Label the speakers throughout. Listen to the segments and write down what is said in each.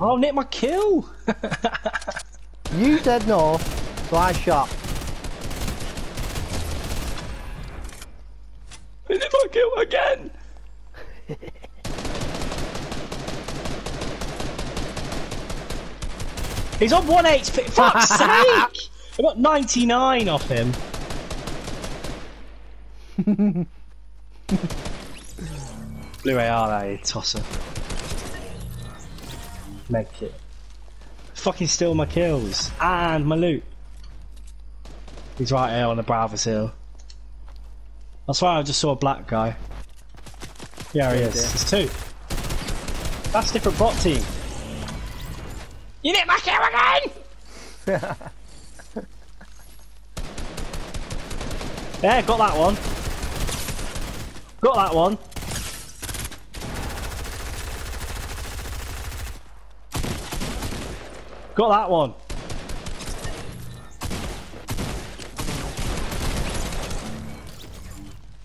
Speaker 1: Oh, nick my kill!
Speaker 2: You said no, so I shot.
Speaker 1: nick my kill again! He's on 1 HP. Fuck's sake! I got 99 off him. Blue AR, eh? Tosser. Make it. Fucking steal my kills. And my loot. He's right here on the Bravos Hill. That's why I just saw a black guy. Yeah, he
Speaker 2: Yeah,
Speaker 1: is. There's two. That's different bot team. You nicked my kill again! Yeah, got that one. Got that one. Got that one.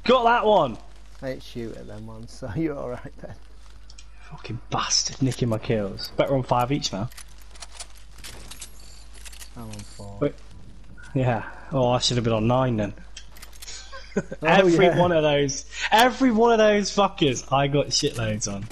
Speaker 1: Got that one.
Speaker 2: I hit shoot at them ones, so you're alright then.
Speaker 1: Fucking bastard, nicking my kills. Better on five each now.
Speaker 2: I'm on four.
Speaker 1: Wait. Yeah. Oh, I should have been on nine then.
Speaker 2: Oh,
Speaker 1: every
Speaker 2: yeah.
Speaker 1: one of those, every one of those fuckers, I got shitloads on.